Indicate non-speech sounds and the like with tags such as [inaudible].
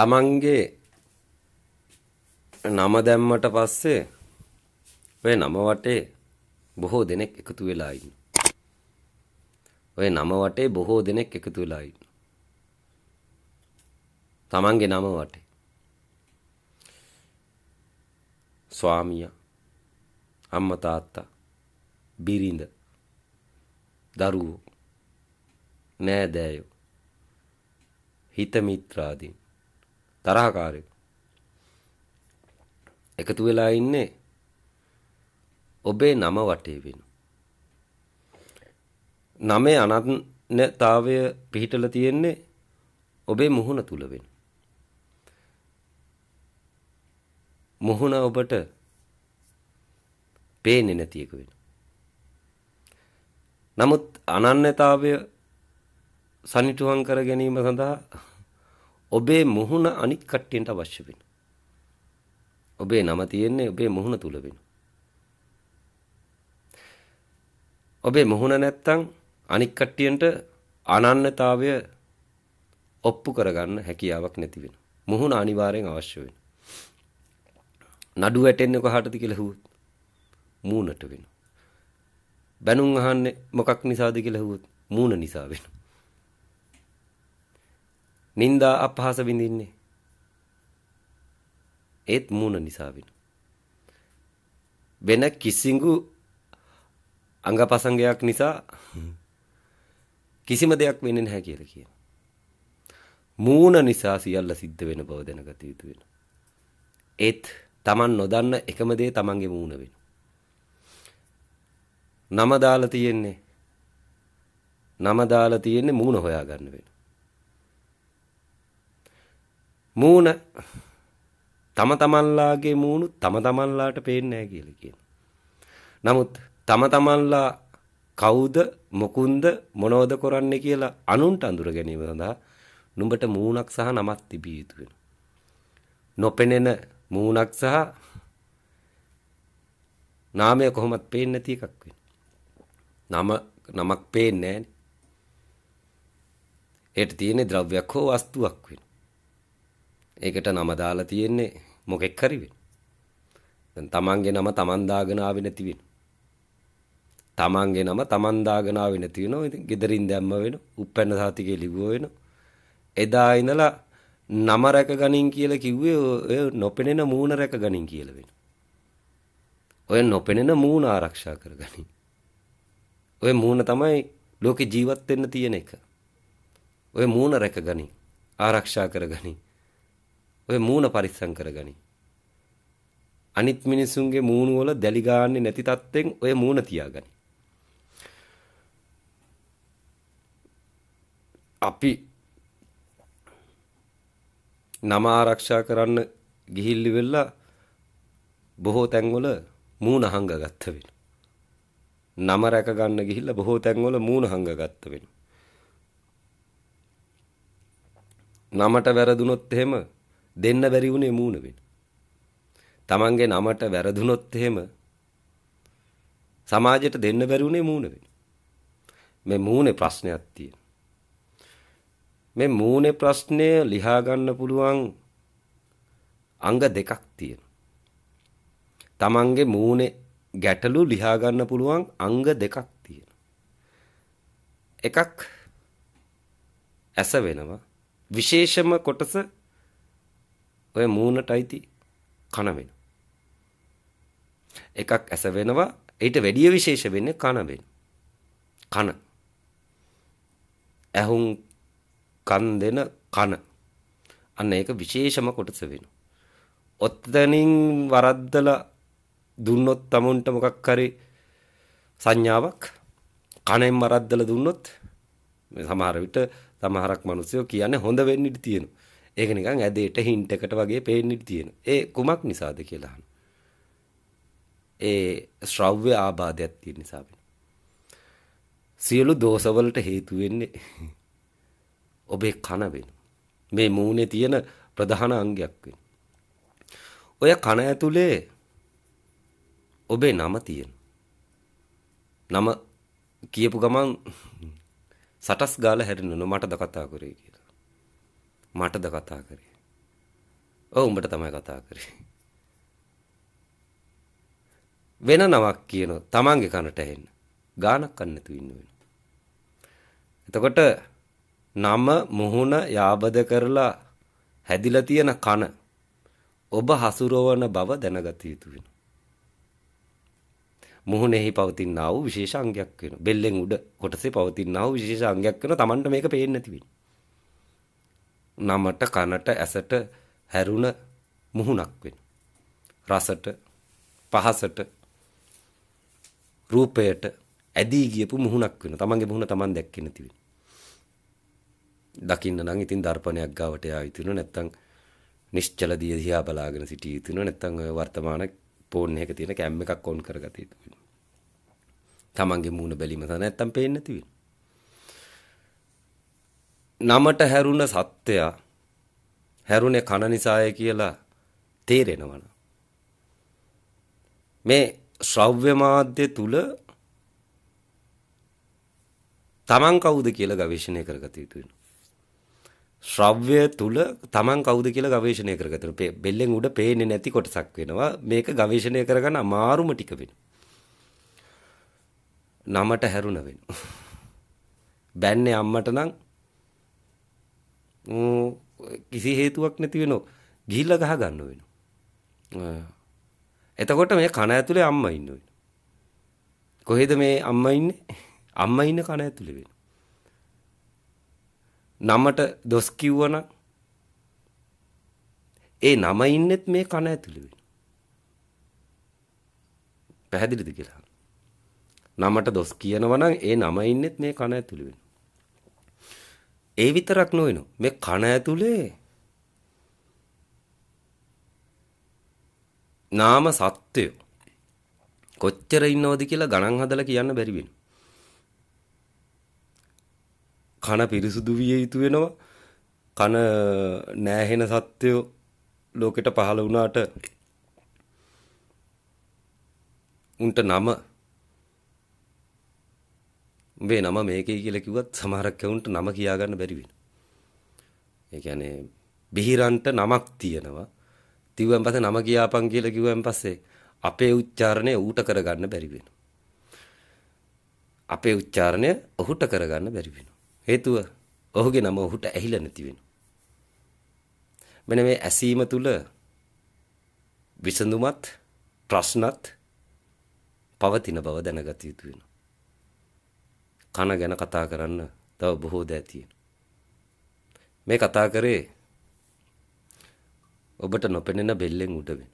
තමන්ගේ නම දැම්මට පස්සේ ඔය නම වටේ බොහෝ දෙනෙක් එකතු වෙලා ඉන්න. ඔය නම වටේ බොහෝ දෙනෙක් එකතු වෙලා ඉන්න. තමන්ගේ නම වටේ. ස්වාමියා අම්මා තාත්තා බිරිඳ දරුවෝ නෑදෑයෝ හිත මිත්‍රාදීන් තරහකාරයෝ එකතු වෙලා ඉන්නේ ඔබේ නම වටේ වෙන. නමේ අනන්‍යතාවය පිහිටලා තියෙන්නේ ඔබේ මුහුණ තුල වෙන. මුහුණ ඔබට පේන්නේ නැති එක වෙන. නමුත් අනන්‍යතාවය සනිටුහන් කර ගැනීම සඳහා ඔබේ මුහුණ අනිත් කට්ටියන්ට අවශ්‍ය වෙන. ඔබේ නම තියෙන්නේ ඔබේ මුහුණ තුල වෙන. ඔබේ මුහුණ නැත්තම් අනික් කට්ටියන්ට අනන්‍යතාවය ඔප්පු කරගන්න හැකියාවක් නැති වෙන. මුහුණ අනිවාර්යෙන් අවශ්‍ය වෙන. නඩු වැටෙන්නේ කොහටද කියලා හුවොත් මූණට වෙන. බැනුම් අහන්නේ මොකක් නිසාද කියලා හුවොත් මූණ නිසා වෙන. නින්දා අපහාස විඳින්නේ ඒත් මූණ නිසා වෙන. වෙන කිසිඟු අංගපසංගයක් නිසා [laughs] කිසිම දෙයක් වෙන්නේ නැහැ කියලා කියනවා. මූණ නිසා සියල්ල සිද්ධ වෙන බව දැනගත යුතු වෙන. ඒත් Taman නොදන්න එකම දේ Tamanගේ මූණ වෙන. නම දාලා තියෙන්නේ නම දාලා තියෙන්නේ මූණ හොයාගන්න වෙන. මූණ තම තමන්ලාගේ මූණු තම තමන්ලාට පේන්නේ නැහැ කියලා කියනවා. නමුත් තම තමන්ලා කවුද මොකුන්ද මොනවද කරන්නේ කියලා අනුන්ට අඳුර ගැනීම සඳහා නුඹට මූණක් සහ නමක් තිබිය යුතු වෙනවා. නොපෙනෙන මූණක් සහ නාමය කොහොමත් පේන්නේ නැති එකක් වෙනවා. නම නමක් පේන්නේ නැහැනේ. ඒට තියෙන්නේ ද්‍රව්‍යයක් හෝ වස්තුවක් වෙනවා. ඒකට නම දාලා තියෙන්නේ මොකෙක් හරි වෙන. දැන් තමන්ගේ නම තමන් දාගෙන ආවේ නැති වෙන. තමන්ගේ නම තමන් දාගෙන ආවේ නැති වෙනවා. ඉතින් gederin දැම්ම වෙන. උප්පැන්න සාතිකේ ලිව්ව වෙන. එදා ඉඳලා නම රැක ගනින් කියලා කිව්වේ ඔය නොපෙනෙන මූණ රැක ගනින් කියලා වෙන. ඔය නොපෙනෙන මූණ ආරක්ෂා කරගනින්. ඔය මූණ තමයි ලෝකේ ජීවත් වෙන්න තියෙන එක. ඔය මූණ රැක ගනින්. ආරක්ෂා කරගනින්. ඔය මූණ පරිස්සම් කරගනි. අනිත් මිනිසුන්ගේ මූණු වල දැලි ගාන්නේ නැති තත්ත්වෙන් ඔය මූණ තියාගනි. අපි නම ආරක්ෂා කරන්න ගිහිල්ලි වෙලා බොහෝ තැන්වල මූණ හංගගත්ත වෙන. නම රැක ගන්න ගිහිල්ලා බොහෝ තැන්වල මූණ හංගගත්ත වෙන. නමට වැරදුනොත් එහෙම දෙන්න බැරි වුණේ මූණ වෙන. තමන්ගේ නමට වැරදුනොත් එහෙම සමාජයට දෙන්න බැරි වුණේ මූණ වෙන. මේ මූණේ ප්‍රශ්නයක් තියෙන. මේ මූණේ ප්‍රශ්නය ලියා ගන්න පුළුවන් අංග දෙකක් තියෙන. තමන්ගේ මූණේ ගැටලු ලියා ගන්න පුළුවන් අංග දෙකක් තියෙන. එකක් ඇස වෙනවා විශේෂම කොටස ඔය මූණට අයිති කන වෙන. එකක් ඇස වෙනවා ඊට වැඩිය විශේෂ වෙන්නේ කන වෙන. කන. ඇහුම් කන් දෙන කන. අන්න ඒක විශේෂම කොටස වෙනවා. ඔත්තනින් වරද්දලා දුන්නොත් tamunට මොකක් හරි සංඥාවක් කණෙන් වරද්දලා දුන්නොත් මේ සමහර විට සමහරක් මිනිස්සුયો කියන්නේ හොඳ වෙන්න ඉඩ තියෙනවා. ඒක නිකන් ඇදේට හින්ට් එකට වගේ පේන්න ඉඩ තියෙනවා. ඒ කුමක් නිසාද කියලා අහනවා. ඒ ශ්‍රව්‍ය ආබාධයක් තියෙන නිසා වෙනවා. සියලු දෝෂවලට හේතු වෙන්නේ [laughs] ඔබේ කන වෙනවා. මේ මූණේ තියෙන ප්‍රධාන අංගයක් වෙනවා. ඔය කන ඇතුලේ ඔබේ නම තියෙන. නම කියපු ගමන් [laughs] සටස් ගාලා හැරෙන්න මටද කතා කරේ කියලා. මටද කතා කරේ. ඔව් උඹට තමයි කතා කරේ. වෙන නමක් කියනවා තමන්ගේ කනට ඇහෙන්න. ගානක් කන්න නැතුව ඉන්න වෙනවා. එතකොට නම මුහුණ යාබද කරලා හැදිලා තියෙන කන ඔබ හසුරවන බව දැනගත යුතු වෙනවා. මුහුණෙහි පවතිනා වූ විශේෂ අංගයක් වෙනවා. බෙල්ලෙන් උඩ කොටසේ පවතිනා වූ විශේෂ අංගයක් වෙනවා. Tamanට මේක පේන්නේ නැති වෙනවා. නමට කනට ඇසට හැරුණ මුහුණක් වෙනවා. රසට පහසට රූපයට ඇදී ගියපු මුහුණක් වෙනවා. Tamanගේ මුහුණ Taman දැක්කේ නැති වෙනවා. දකින්න නම් ඉතින් දර්පණයක් ගාවට යා යුතු වෙනවා. නැත්තම් නිශ්චල දිය දිහා බලාගෙන සිටිය යුතු වෙනවා. නැත්තම් ඔය වර්තමාන ෆෝන් එකක තියෙන කැම් එකක් ඔන් කරගත යුතු වෙනවා. Tamanගේ මූණ බැලීම තමයි නැත්තම් පේන්නේ නැති වෙනවා. නමට හැරුණ සත්‍යය හැරුණේ කන නිසාය කියලා තේරෙනවන. මේ ශ්‍රව්‍ය මාධ්‍ය තුල තමන් කවුද කියලා ගවේෂණය කරගත යුතු වෙනවා. ශ්‍රව්‍ය තුල තමන් කවුද කියලා ගවේෂණය කරගත බෙල්ලෙන් උඩ පේන්නේ නැති කොටසක් වෙනවා. මේක ගවේෂණය කරගන්න අමාරුම ටික වෙනවා. නමට හැරුණ වෙනවා. බැන්නේ අම්මට නම් කිසි හේතුවක් නැති වෙනෝ ගිහිල්ලා ගහ ගන්න වෙනවා. එතකොට මේ කන ඇතුලේ අම්මා ඉන්න වෙනවා. කොහෙද මේ අම්මා ඉන්නේ? අම්මා ඉන්න කන ඇතුලේ වෙනවා. නමට දොස් කිව්වනම් ඒ නම ඉන්නෙත් මේ කන ඇතුලේ වෙනවා. පැහැදිලිද කියලා? නමට දොස් කියනවා නම් ඒ නම ඉන්නෙත් මේ කන ඇතුලේ වෙනවා. ඒ විතරක් නොවෙනු මේ කන ඇතුලේ නාම සත්‍යය කොච්චර ඉන්නවද කියලා ගණන් හදලා කියන්න බැරි වෙනවා. කන පිරිසුදු විය යුතු වෙනවා. කන නෑහෙන සත්‍යය ලෝකෙට පහළ වුණාට උන්ට නම උඹේ නම මේකයි කියලා කිව්වත් සමහරක් කවුන්ට නම කියාගන්න බැරි වෙනවා. ඒ කියන්නේ බිහිරන්ට නමක් තියෙනවා. තිව්වන් පස්සේ නම කියාපන් කියලා කිව්වන් පස්සේ අපේ උච්චාරණය ඌට කරගන්න බැරි වෙනවා. අපේ උච්චාරණය ඔහුට කරගන්න බැරි වෙනවා. හේතුව ඔහුගේ නම ඔහුට ඇහිලා නැති වෙනවා. මෙන්න මේ ඇසීම තුල විසඳුමත් ප්‍රශ්නත් පවතින බව දැනගත යුතු වෙනවා. කන ගැන කතා කරන්න තව බොහෝ දෑ තියෙනවා. මේ කතා කරේ ඔබට නොපෙනෙන බෙල්ලෙන් උඩ වෙන.